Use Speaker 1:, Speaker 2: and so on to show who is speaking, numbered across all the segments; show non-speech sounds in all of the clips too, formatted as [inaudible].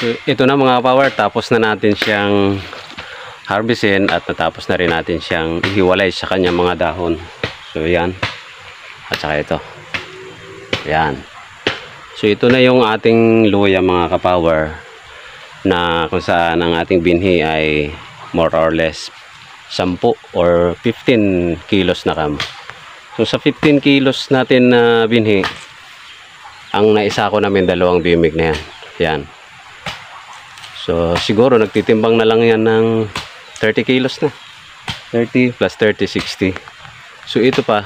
Speaker 1: So, ito na mga power, tapos na natin siyang harvestin at natapos na rin natin siyang hiwalay sa kanyang mga dahon. So, yan. At saka ito. Yan. So, ito na yung ating luya mga kapower na kung saan ang ating binhi ay more or less 10 or 15 kilos na kam. So, sa 15 kilos natin na binhi, ang naisa ko namin dalawang bimig na yan. Yan. So, siguro nagtitimbang na lang yan ng 30 kilos na. 30 plus 30, 60. So, ito pa,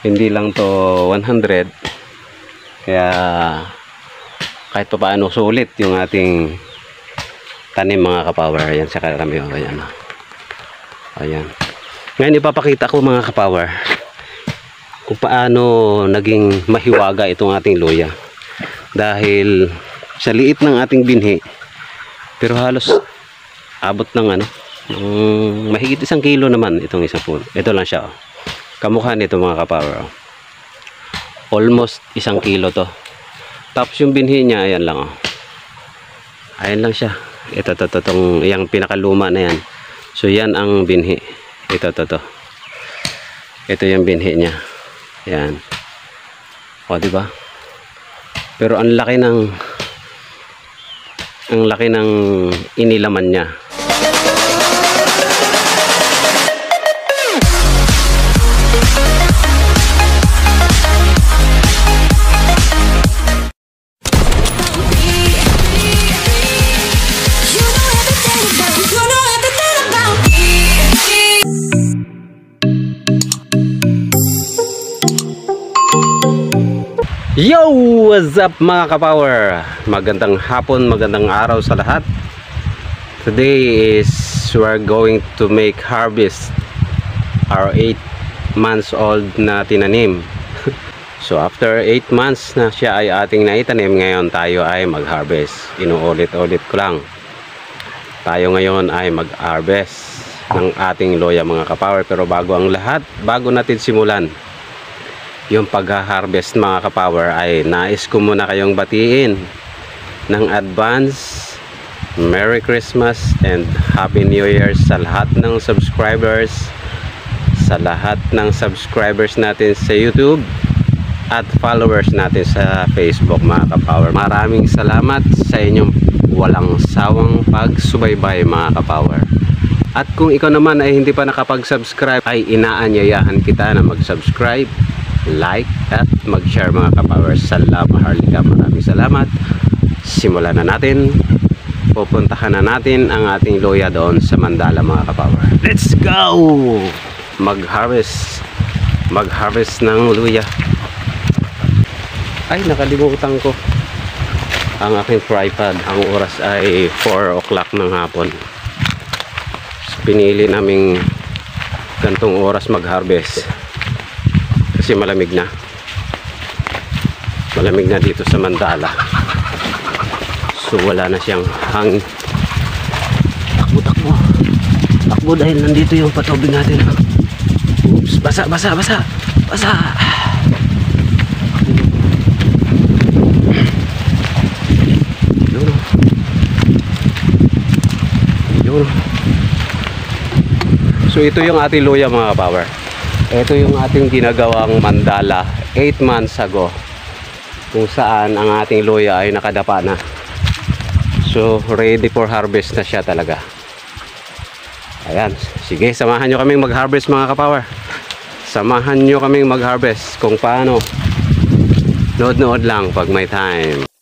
Speaker 1: hindi lang to 100. Kaya, kahit pa paano sulit yung ating tanim mga kapower. Ayan, sa karami. O, ayan. o. Ayan. Ngayon, ipapakita ko mga kapower kung paano naging mahiwaga itong ating luya. Dahil sa liit ng ating binhi. Pero halos abot ng ano um, mahigit isang kilo naman itong isang puno ito lang siya oh. kamukha nito mga kapower oh. almost isang kilo to. Tapos yung binhi niya ayan lang oh. ayan lang siya. Ito to to tong yung pinakaluma na yan. So yan ang binhi. Ito to to ito yung binhi niya. Yan o di ba? Pero ang laki ng ang laki ng inilaman niya Yo! What's up mga kapower? Magandang hapon, magandang araw sa lahat. Today is we're going to make harvest. Our 8 months old na tinanim. [laughs] So after 8 months na siya ay ating naitanim Ngayon tayo ay mag-harvest. Inuulit-ulit ko lang. Tayo ngayon ay mag-harvest ng ating loya mga kapower. Pero bago ang lahat, bago natin simulan yung pag-harvest mga kapower ay nais ko muna kayong batiin ng advance. Merry Christmas and Happy New Year sa lahat ng subscribers sa lahat ng subscribers natin sa YouTube at followers natin sa Facebook mga kapower. Maraming salamat sa inyong walang sawang pagsubaybay mga kapower. At kung ikaw naman ay hindi pa nakapag-subscribe ay inaanyayahan kita na mag-subscribe like at mag-share mga kapowers. Salamat harlika. Maraming salamat. Simulan na natin. Pupuntahan na natin ang ating loya doon sa Mandala mga kapower let's go! Mag-harvest. Mag-harvest ng luya. Ay nakalimutan ko. Ang aking tripod ang oras ay 4 o'clock ng hapon. Pinili naming gantong oras mag-harvest kasi malamig na. Malamig na dito sa Mandala. So wala na siyang hangin. Takbo takbo. Takbo dahil nandito yung patubig natin. Oops basa basa basa. Basa. Yun. Yun. So ito yung ating luya mga power ito yung ating ginagawang mandala 8 months ago kung saan ang ating luya ay nakadapa na. So ready for harvest na siya talaga. Ayan sige samahan nyo kaming mag harvest mga kapower. Samahan nyo kaming mag harvest kung paano. Nood nood lang pag may time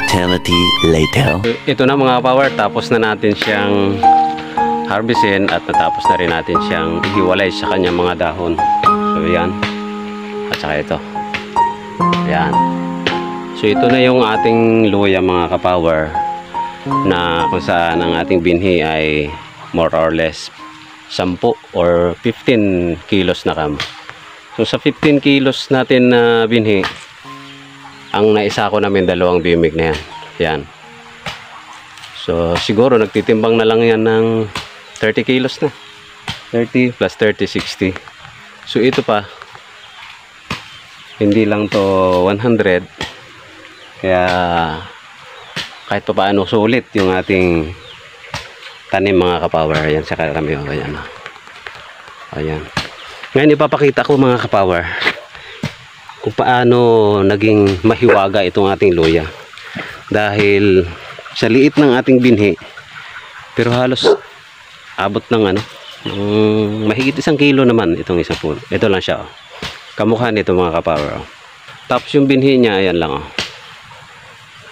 Speaker 2: eternity later.
Speaker 1: Ito na mga power, tapos na natin siyang harvestin at natapos na rin natin siyang hiwalay sa kanyang mga dahon. So yan. At saka ito. Yan. So ito na yung ating luya mga kapower na kung saan ang ating binhi ay more or less 10 or 15 kilos na kam. So sa 15 kilos natin na binhi, ang naisa ko namin dalawang bimig na yan. Yan. So siguro nagtitimbang na lang yan ng 30 kilos na. 30 plus 30, 60. So ito pa, hindi lang to 100. Kaya kahit pa paano sulit yung ating tanim mga kapower. Ayan sa karami. O, ayan. o. Ayan. Ngayon ipapakita ko mga kapower kung paano naging mahiwaga itong ating luya. Dahil sa liit ng ating binhi, pero halos abot ng ano, ng mahigit isang kilo naman itong isang puno. Ito lang siya. Oh. Kamukha nito mga kapower. Oh. Tapos yung binhi niya, ayan lang. Oh.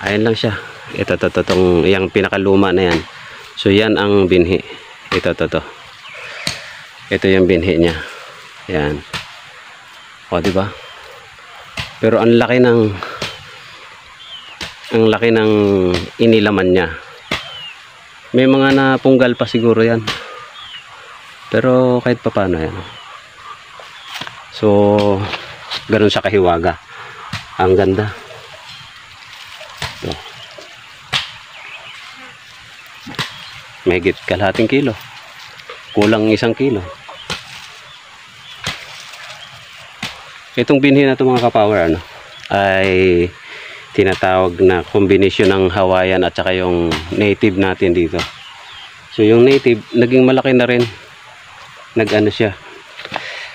Speaker 1: Ayan lang siya. Ito, to, to, tong, yung pinakaluma na yan. So, yan ang binhi. Ito, to, to. Ito yung binhi niya. Yan. O, di ba? Pero ang laki ng ang laki ng inilaman niya. May mga napunggal pa siguro yan. Pero kahit pa paano yan. So, ganun siya kahiwaga. Ang ganda. Ito. Mahigit kalahating kilo. Kulang isang kilo. Itong binhi na ito mga kapower ano, ay tinatawag na kombinasyon ng Hawaiian at saka yung native natin dito. So yung native, naging malaki na rin. Nag-ano siya,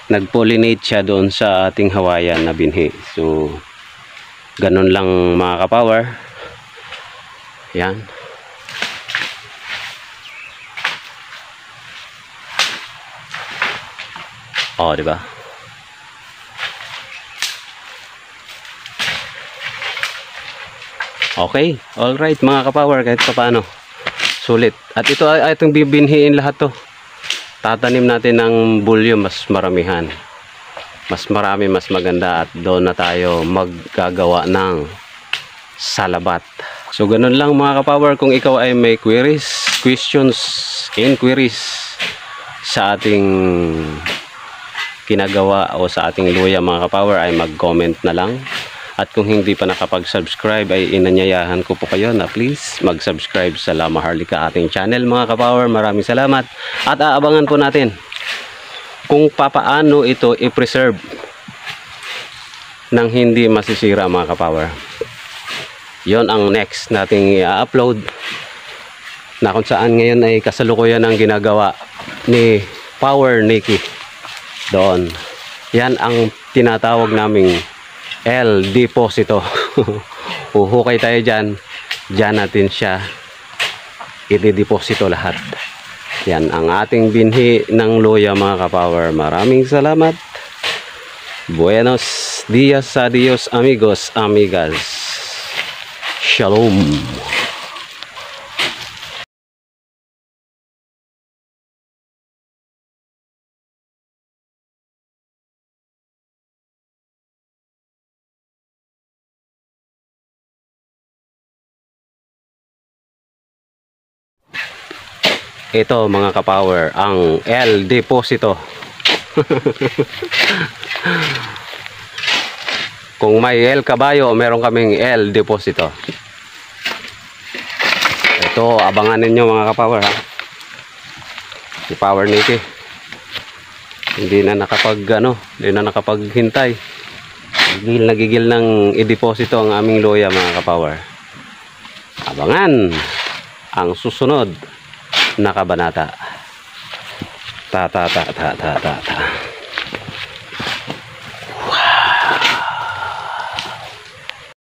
Speaker 1: nag-pollinate siya doon sa ating Hawaiian na binhi. So, ganun lang mga kapower. Yan. Oh, di Okay, all right mga kapower kahit pa paano. Sulit. At ito ay itong bibinhiin lahat to. Tatanim natin ng bulyo mas maramihan. Mas marami, mas maganda at doon na tayo maggagawa ng salabat. So ganun lang mga kapower kung ikaw ay may queries, questions, inquiries sa ating kinagawa o sa ating luya mga kapower ay mag-comment na lang. At kung hindi pa nakapag-subscribe ay inanyayahan ko po kayo na please mag-subscribe sa La Maharlika ating channel mga kapower. Maraming salamat. At aabangan po natin kung papaano ito i-preserve nang hindi masisira mga kapower. Yon ang next nating i-upload na kung saan ngayon ay kasalukuyan ang ginagawa ni Power Nikki doon. Yan ang tinatawag naming L deposito. [laughs] Uhukay tayo dyan. Dyan natin siya i-deposito lahat. Yan ang ating binhi ng loya mga kapower. Maraming salamat. Buenos dias, adios amigos, amigas. Shalom. Ito mga kapower, ang L deposito. [laughs] Kung may L kabayo, meron kaming L deposito. Ito, abangan ninyo mga kapower ha. Si Power Nicky. Hindi na nakapag ano, hindi na nakapaghintay. Gigil na gigil ng i-deposito ang aming loya mga kapower. Abangan ang susunod na kabanata. Ta ta ta ta ta ta ta.